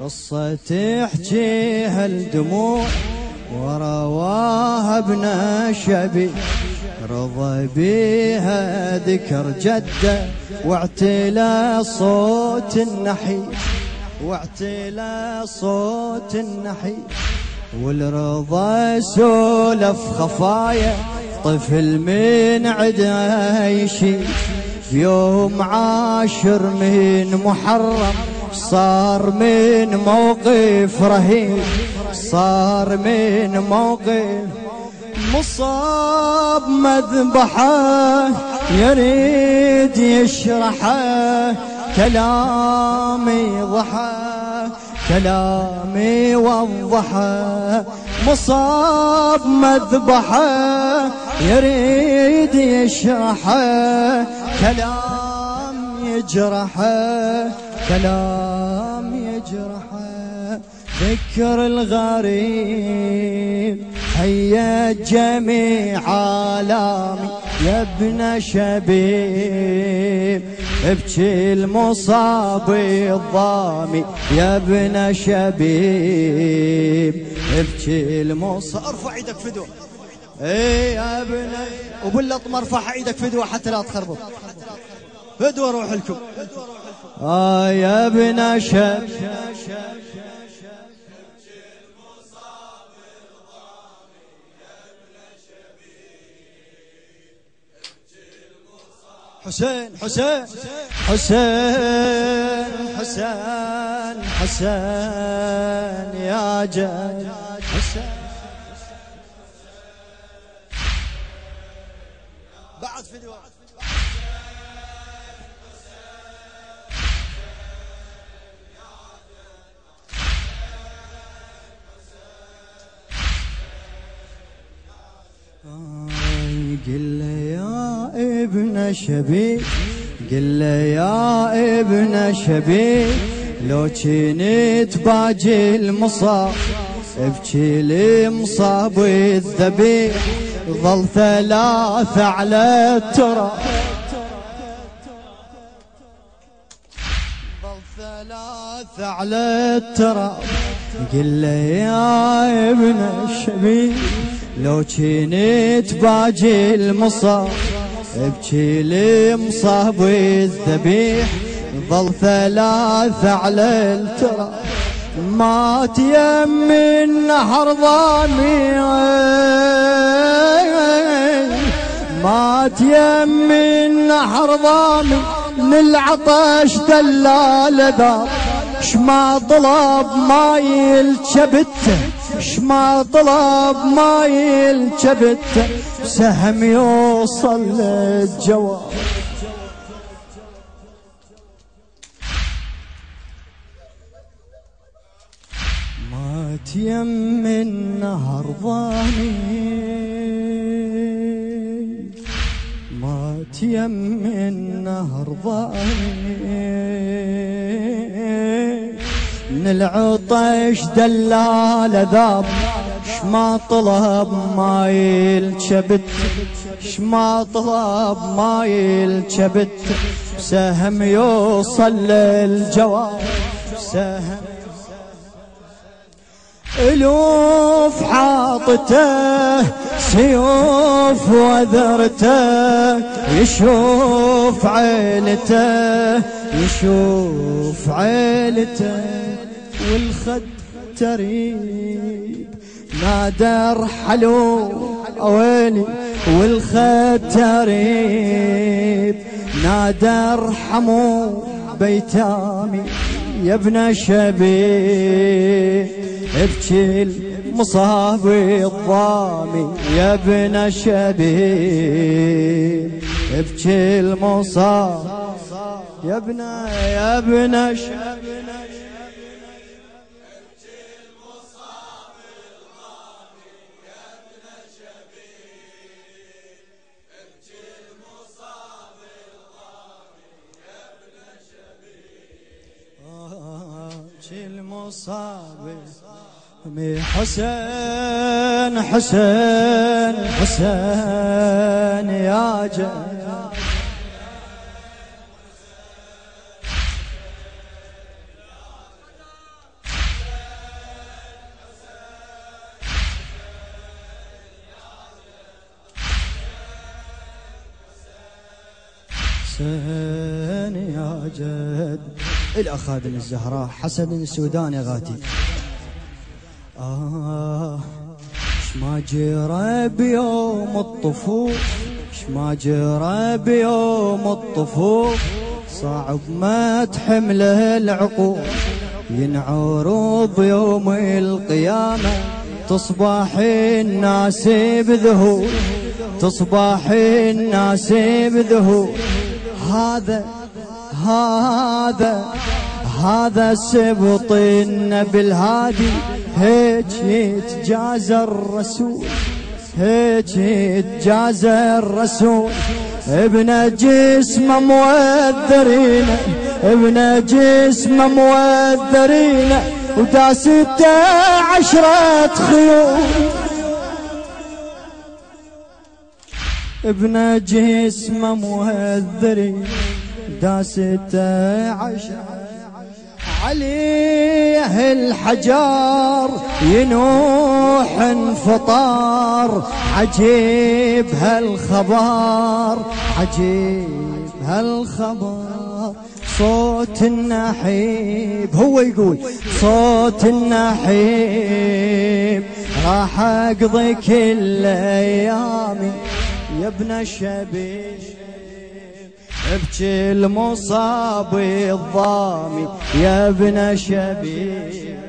قصة تحكيها الدموع ورواها ابن الشبي رضى بيها ذكر جدة واعتلى صوت النحي واعتلى صوت النحي والرضا سولف خفايا طفل من عدايشي يوم عاشر من محرم. صار من موقف رهيب صار من موقف مصاب مذبحة يريد يشرحه كلامي ضحى كلامي وضحه مصاب مذبحة يريد يشرحه كلام يجرحه كلام يجرحه ذكر الغريب. هيا جميع عالمي يا ابن شبيب. ابكي المصاب الضامي يا ابن شبيب. ابكي المصاب ارفع إيدك فدوة. إيه يا ابن وباللطم ارفع إيدك فدوة حتى لا تخربط. فدوة روح لكم. يا ابن شبيب حسين حسين حسين حسين حسين يا جد ابن شبيب قل يا ابن شبيب لو كنت باجي المصاب ابكي المصاب الذبيح ظل ثلاثة على التراب. ظل ثلاثة على التراب. قل يا ابن الشبيب لو كنت باجي المصاب ابكي لمصاب الذبيح ظل ثلاثة على التراب مات يم النهر ضامي. مات يم النهر ضامي. من العطش دلال ذاب شما طلب ماي الشبته شما طلب ماي الشبته سهم يوصل للجواب. مات يم النهر ضامي مات يم النهر ضامي من العطش دلال ذاب. شما طلب ماي الشبت شما طلب ماي الشبت سهم يوصل للجواب سهم الوف حاطته سيوف وذرته يشوف عيلته يشوف عيلته والخد تريب نادى ارحلوا ويلي والخد تريب نادى ارحموا بيتامي يا ابن شبيب. ابكي المصاب الضامي يا ابن شبيب. ابكي المصاب يا ابن يا ابن وصابر أمي حسين حسين حسين يا جد حسين يا جد الأخ هذا الزهراء حسن السوداني غاتي. آه ما جرى بيوم الطفوف ما جرى بيوم الطفوف صعب ما تحمله العقول. ينعرض يوم القيامة تصبح الناس بذهول. تصبح الناس بذهول. هذا هذا هذا سبط النبي الهادي. هيك يتجازى الرسول. هيك يتجازى الرسول. ابن جسم موذرين ابن جسم موذرين وداسته عشرة خيول. ابن جسم موذرين داسته عشرة عليه الحجار ينوح انفطار عجيب هالخبر عجيب هالخبر صوت النحيب هو يقول صوت النحيب. راح أقضي كل أيامي يا ابن الشبيب ابكي المصاب الضامي يا ابن شبيب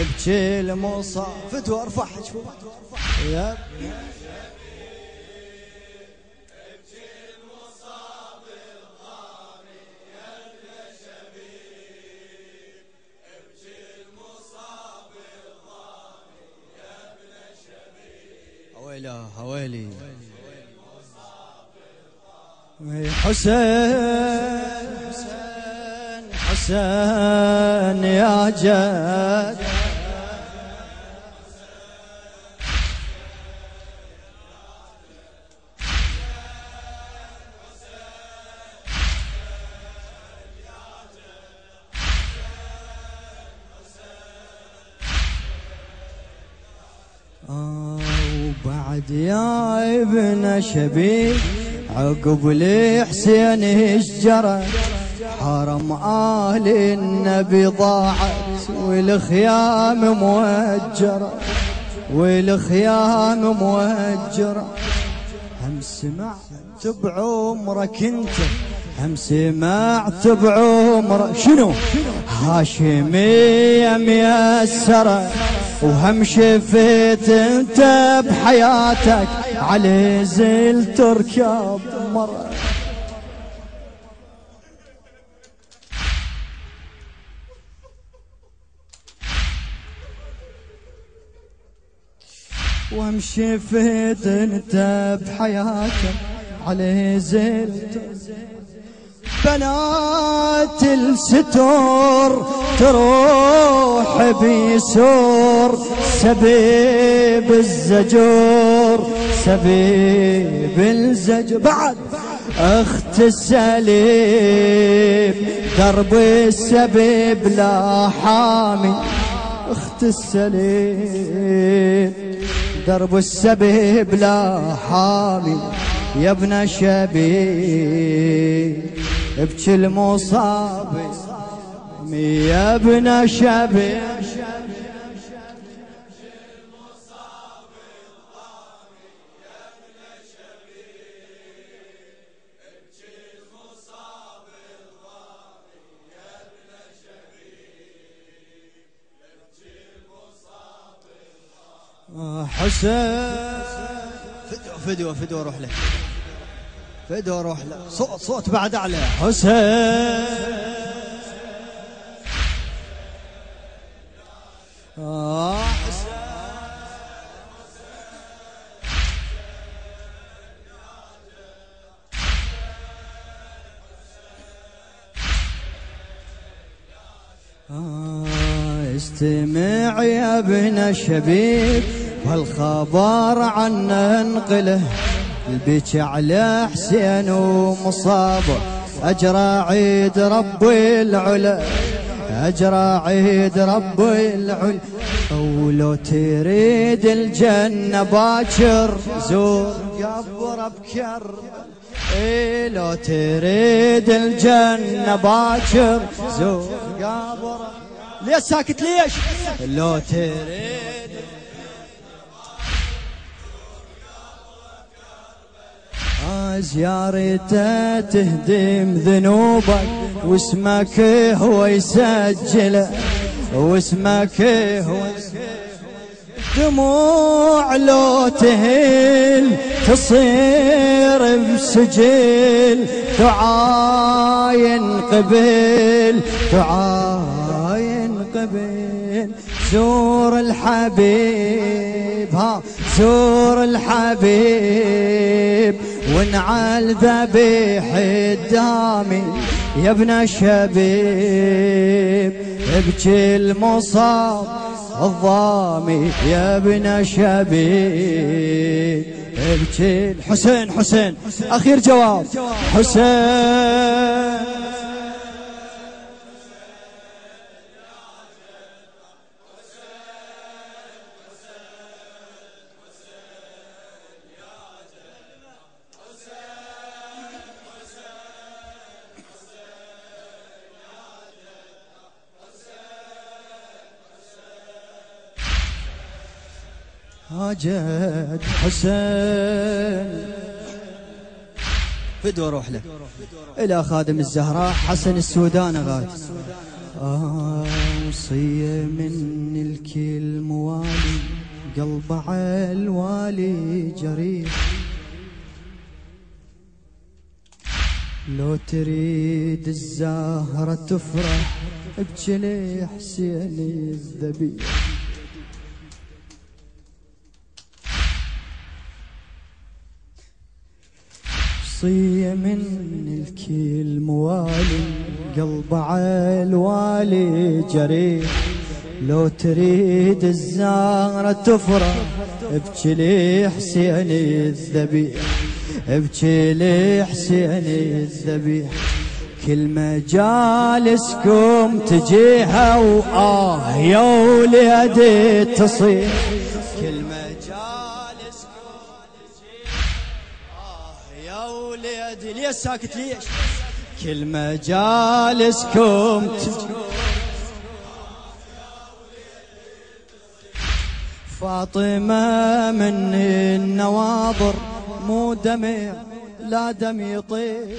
ابكي المصاب فتوى ارفع يا هويلا هويلي حسين حسين حسين يا جد. وبعد يا ابن شبيب عقب لي حسين هجرة حرم آل النبي ضاعت والخيام موجرة والخيام موجرة هم سمعت بعمرك انت هم سمعت بعمرك. شنو؟ هاشمية ميسرة وهم شفت انت بحياتك. علي زل تركب مرة وهم شفت انت بحياتك علي زل بنات الستور تروح بيسور سبيب الزجور. سبيب الزجور بعد أخت السليب درب السبيب لا حامي. أخت السليب درب السبيب لا حامي. يا ابن شبيب ابكي المصاب يا ابن شبيب. حسين. فدوة فدوة فدوة روح له فدوة روح له صوت صوت بعد أعلى. حسين. آه حسين. آه استمع يا ابن الشبيب والخبر عنه انقله البيت على حسين ومصاب. اجرى عيد رب العلا اجرى عيد رب العلا. ولو تريد الجنة باكر زور قبر بكر. إيه لو تريد الجنة باكر زور قبره ليش ساكت ليش؟ لو تريد زيارته تهدم ذنوبك واسمك هو يسجله واسمك هو دموع لو تهل تصير بسجل دعاء ينقبل دعاء ينقبل زور الحبيب ها زور الحبيب. ونعال ذبيح الدامي يا ابن الشبيب ابكي المصاب الضامي يا ابن الشبيب ابكي حسين حسين أخير جواب حسين. هاجد حسين. فدوى روح له. إلى خادم الزهراء حسن السودان غاد وصية من الكل موالي قلب الوالي جريح لو تريد الزهرة تفرح ابجلي حسين الذبيح وصية من الكل موالي قلب الوالي جريح. لو تريد الزهرة تفرح ابكي لي حسين الذبيح. ابكي لي حسين الذبيح. كل مجالسكم تجيها وآه يا وليدي تصيح. كل وليدي ليش ساكت ليش؟ كل مجالسكم فاطمة من النواظر مو دمع لا دم يطير.